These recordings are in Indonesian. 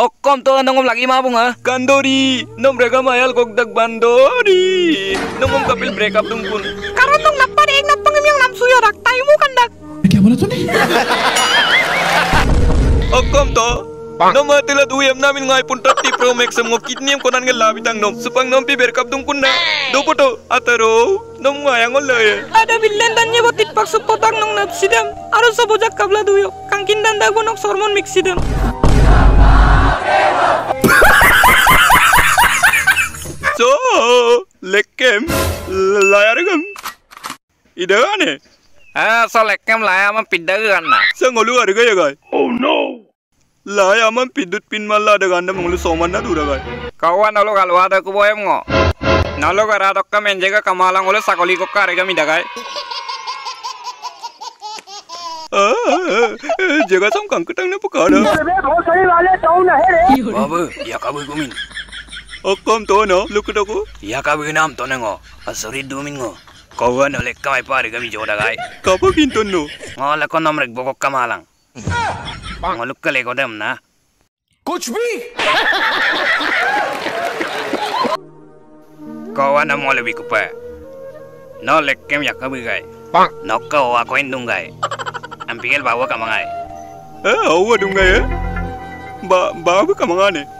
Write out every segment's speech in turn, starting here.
Okom to nga nungom lagi mabong ha. Kandori, nung mereka mayal kog dag bandori. Nungom kapil break up dung pun. Karon tong napari ing eh, napang imyang namsuyo rak tayo mo kandag. Eh, kaya mo na to ni? Okom to. Pak. Nung mati lah duyam namin ngai pun trakti pro mek sa mga konan nga labi tang nung. Supang nung pi break up dung pun na. Dupo to, ataro. Nung ngayang ola ya. Ada bilen dan nyebotit pak supotak nung napsidam. Aro sabojak kabla duyo. Kangkin dan dagunok sormon mixidam. Lekem layargam. Idane. Ah, so lekem layam pidagan na. Sa ngolu arga ya guy. Oh no. Layam pidut pin malla daga anda manglu soman na dura guy. Kawan nalo galwa da ku boyem ngo. Nalo gara dokka menjega kamalang ulo sakoli ko karega mi dagai. Ah, jaga sam kangkutang na pukara. Babu, ya kabu gumin. Okom to no, lukut aku. Ya Okom to no, lukut aku. Ya kau ini nama to nengo, asurit dua minggu. Kau kan oleh kau ini pari kami jodoh gay. Apa pintu no? Mau laku nomor ek bokok kamalang. ngeluk lukut lagi kodem na. Kuch bi. Kau kan mau lebih kupai. No lek kem ya kau bi Pang. Nok kau aku ini dungai. Ampiel bawa kamangai. Eh, awak dungai ya? Eh? Ba, bawa kamangai nih.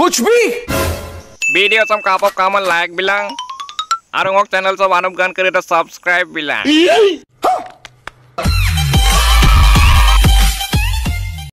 कुछ भी। Video सम काप of common like बिलांग और channel सब अनुप गन करे तो subscribe belong